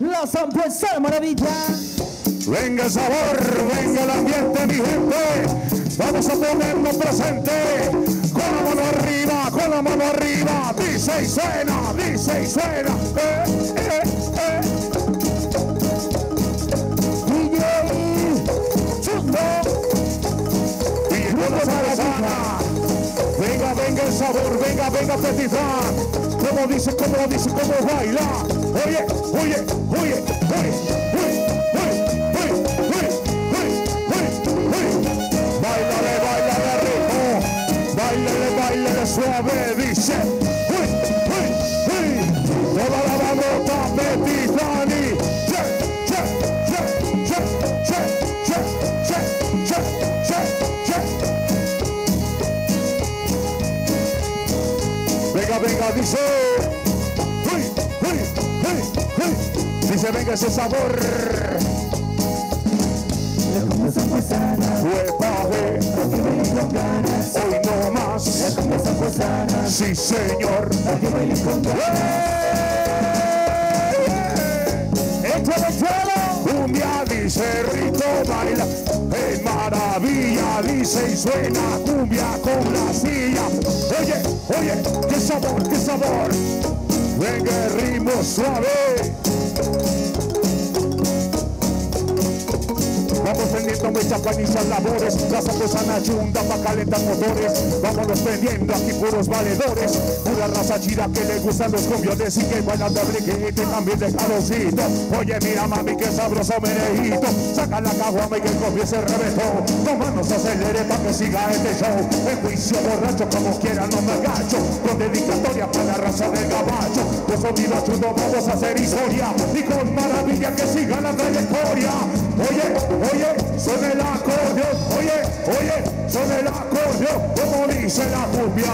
La zampuesa de maravilla. Venga el sabor, venga el ambiente, mi gente. Vamos a ponernos presente. Con la mano arriba, con la mano arriba. Dice y suena, dice y suena. Eh, eh, eh. DJ con sabor, venga, venga Frank. Como dice, como dice, como baila. Oye, oye, oye, oye, oye, oye, oye, oye, oye, oye. Bailale, bailale ritmo. Bailale, bailale suave, dice. Véngase. Uy, Dice, venga ese sabor. La conversación fue sana. Fue Hoy no más. La conversación fue sana. Sí, señor. Porque bailé con ganas. Échale, échale. Un baila. Maravilla dice y suena cumbia con la silla. Oye, oye, qué sabor, qué sabor. Venga el ritmo suave. Pendiendo muchas panizas labores, las artesanas yunda para calentar motores. Vámonos pendiendo aquí puros valedores, pura raza chida que le gustan los cumbiones y que bailan de briquete también de calorcito. Oye, mira mami, qué sabroso menejito. Saca la caguama y que comience el reventón. Más nos acelere para que siga este show. En juicio borracho, como quiera, no me agacho. Con dedicatoria para la raza del Los sonidos chulos vamos a hacer historia. Y con maravilla que siga la trayectoria. Oye, oye, son el acordeón. Oye, oye, son el acordeón. Como dice la cumbia.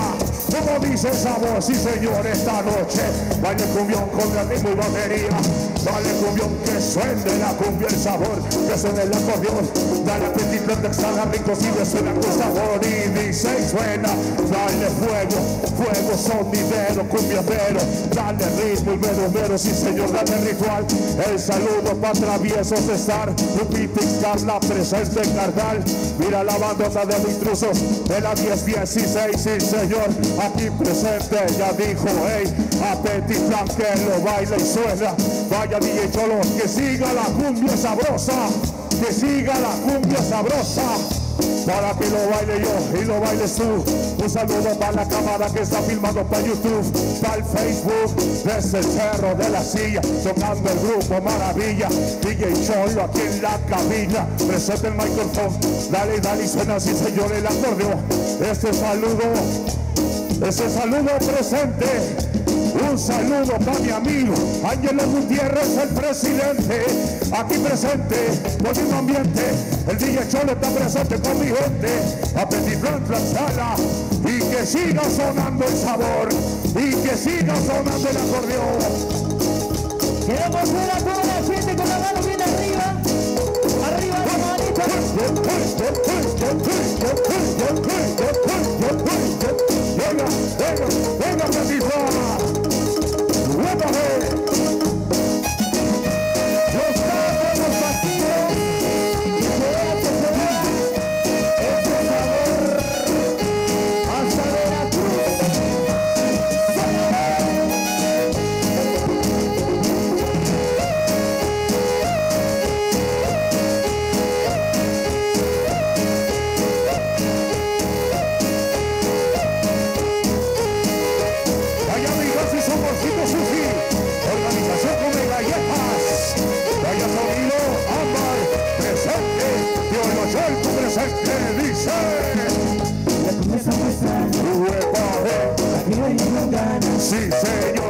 Como dice esa voz, sí señor, esta noche. Baile cumbión con el ritmo y batería. Dale cumbión que suene la cumbia, el sabor. Que suene el acordeón. Dale apetito, que salga rico si le suena con sabor. Y dice y suena. Dale fuego, fuego sonidero, cumbiambero. Dale ritmo y mero, mero, sí señor, dale ritual. El saludo para traviesos estar. Lupita y Carla presente en carnal. Mira la bandota de los intrusos de la 1016, sí señor. Aquí presente, ya dijo, hey, a Petit que lo baila y suena. Vaya DJ Cholo, que siga la cumbia sabrosa. Que siga la cumbia sabrosa para que lo baile yo y lo bailes tú. Un saludo para la cámara que está filmando para YouTube, para el Facebook, desde el cerro de la silla, tocando el grupo Maravilla. DJ Cholo aquí en la cabina, presente el micrófono, dale, dale, suena así señor el acordeón. Este saludo, este saludo presente. Un saludo para mi amigo Ángelo Gutiérrez, el presidente, aquí presente, con un ambiente. El DJ Cholo está presente con mi gente, a Petit Blanc la sala, y que siga sonando el sabor, y que siga sonando el acordeón. Queremos ver a toda la gente con la mano bien arriba. Arriba la manita. Venga, venga, venga, Petit Amorcito Sushi, organización Come Galletas, Vaya Sonido Ámbar, presente, Teolochal, tu presente, dice. La confianza muestra, huepa, eh, aquí no. Sí, señor.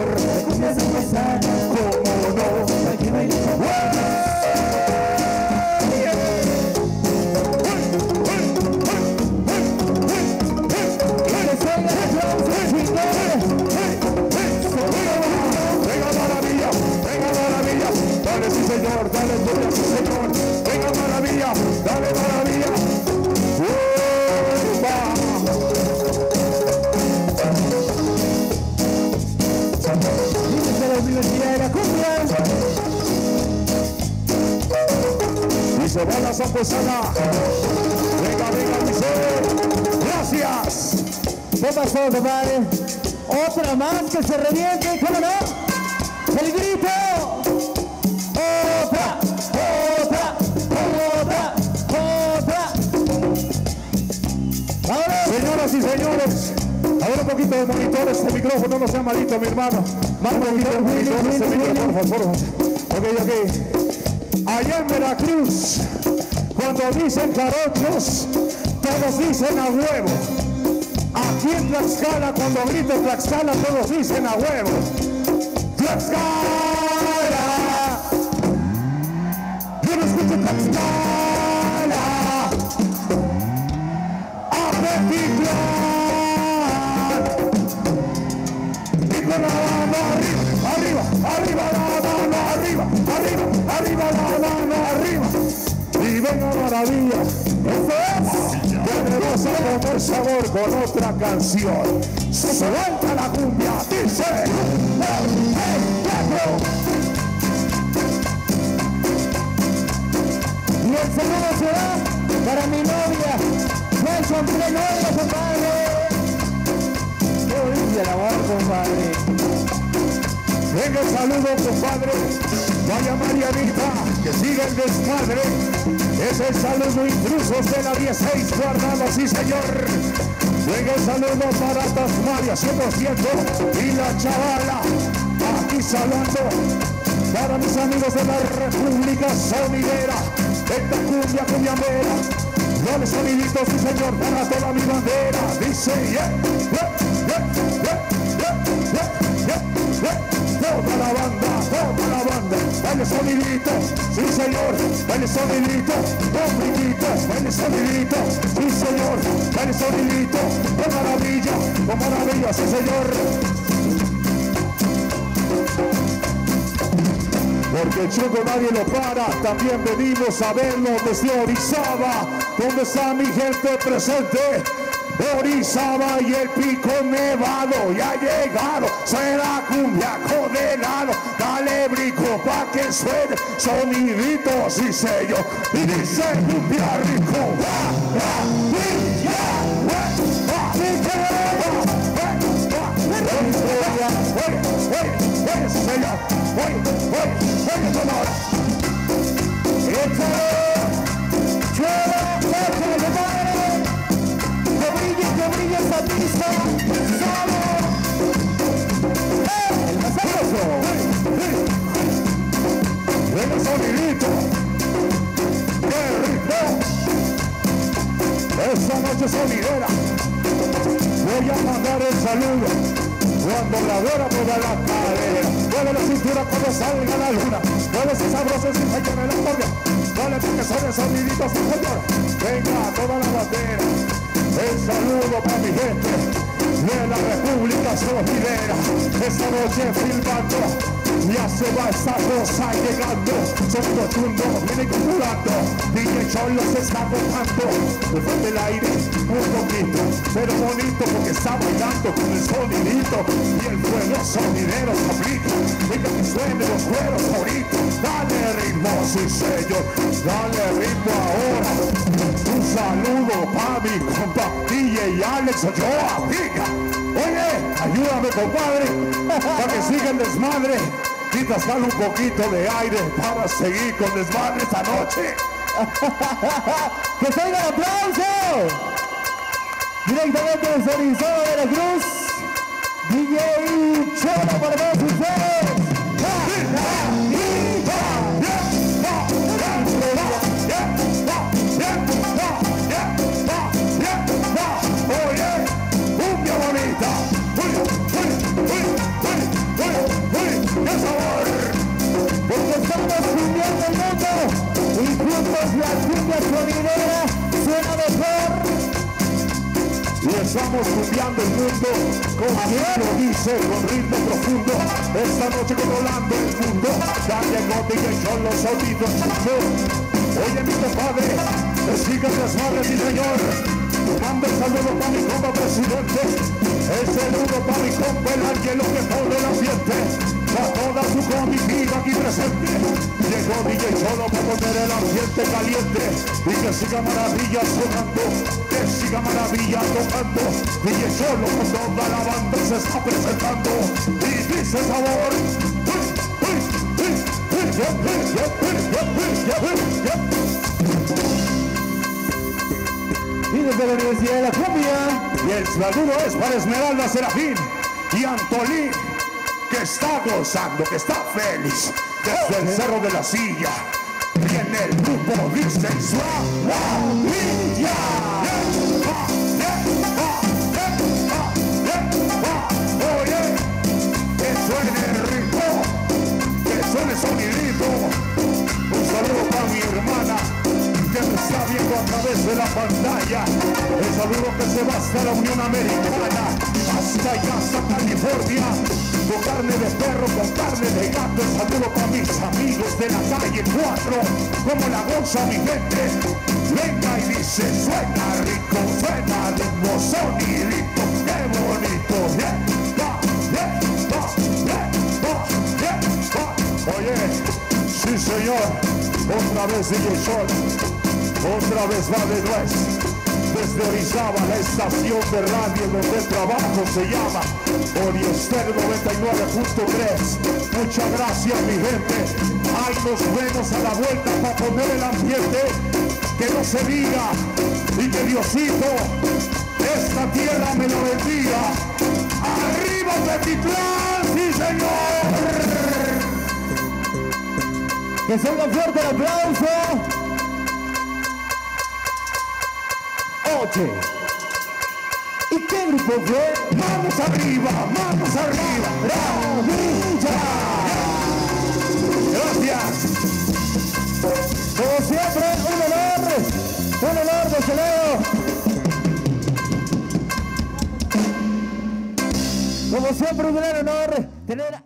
Se va la zaposana. Venga, venga, dice. Gracias. ¿Qué pasó, compadre? Otra más que se reviente, ¿cómo no? El grito. Otra, otra, otra, otra. Ahora, Señoras y señores, a ver un poquito de monitor, este micrófono no sea malito, mi hermano. Más de monitor, este micrófono, por favor. Ok, ok. Allá en Veracruz, cuando dicen carochos, todos dicen a huevo. Aquí en Tlaxcala, cuando grito Tlaxcala, todos dicen a huevo. Poner sabor con otra canción. Suelta la cumbia, dice. ¡Eh, eh, y el segundo será para mi novia. Encontré novia, compadre. Qué bonito el amor, compadre. Venga el saludo, compadre. Vaya Marianita, que sigue el desmadre. Es el saludo intrusos de la 16 guardado, sí señor. Venga el saludo para Tasmaria, 100%. Y la chavala, aquí saludando para mis amigos de la República Sonidera, esta cumbia cumbiamera, dale sonidito, sí señor, para toda mi bandera, dice, yeah, yeah, yeah, Toda la banda, toda la banda, dale sonidito, sí señor, dale sonidito, complicito, dale sonidito, sí señor, dale sonidito, con maravilla, con maravilla, sí señor. Porque el chuco nadie lo para, también venimos a verlo desde Orizaba, donde está mi gente presente. Orizaba y el pico nevado ya llegaron, será cumbia con helado, dale brico pa' que suene soniditos y sello, y dice cumbia rico, va, va, sonidito. ¡Qué rico! Esta noche sonidera. Voy a mandar el saludo. Cuando la dora mueva la cadera, mueve la cintura cuando salga la luna, mueve ese sabroso sin señor en la acordeón, dale porque son esos soniditos sin señor, venga toda la bandera, el saludo para mi gente de la República Sonidera, esta noche filmando ya se va esta cosa llegando, sonido chundo, viene acumulando, DJ Cholo se está botando, después del aire un poquito, pero bonito porque está bailando con el sonidito y el fuego sonidero se aplica, venga que suene los cueros ahorita, dale ritmo, sí señor, dale ritmo ahora, un saludo para mi compa DJ Alex Ochoa, diga, oye, ayúdame compadre, para que siga el desmadre. Quizás dale un poquito de aire para seguir con desmadre esta noche. ¡Que salga el aplauso! Directamente desde Orizaba de la Cruz, DJ Cholo para la cumbia suena mejor. Y estamos cumbiando el mundo con lo dice con ritmo profundo. Esta noche controlando el mundo. Dale con DJ son los sonidos Oye mi compadre, que sigan las madres mi señor. Manda el saludo para mi compa presidente. El saludo para mi compa el ángel que pone el ambiente. Toda su comitiva aquí presente. Llegó DJ Cholo para poner el ambiente caliente y que siga maravilla sonando, que siga maravilla tocando. DJ Cholo con toda la banda se está presentando y dice sabor. Y desde la Universidad de la Cumbia. Y el saludo es para Esmeralda Serafín y Antolín, que está gozando, que está feliz desde el Cerro de la Silla. Viene el grupo. Oye, que suene rico, que suene sonidito. Un saludo para mi hermana que me está viendo a través de la pantalla. El saludo que se va hasta la Unión Americana, hasta allá, hasta California. Con carne de perro, con carne de gato. Saludo para mis amigos de la calle 4. Como la goza mi gente. Venga y dice, suena rico, suena ritmo, sonidito. Qué bonito. Yeah, yeah, yeah, yeah. Oye, sí señor, otra vez DJ Sol. Otra vez va de nuez. Desde Orizaba, la estación de radio donde el trabajo se llama Oriester 99.3. Muchas gracias, mi gente. Ahí nos vemos a la vuelta para poner el ambiente. Que no se diga. Y que Diosito, esta tierra me lo bendiga. ¡Arriba Petitlán! ¡Sí, señor! Que salga fuerte el aplauso. Oye. ¿Y qué grupo fue? ¡Vamos arriba! ¡Vamos arriba! Maravilla. Gracias. Como siempre, un honor. Un honor, José Leo. Como siempre, un gran honor tener.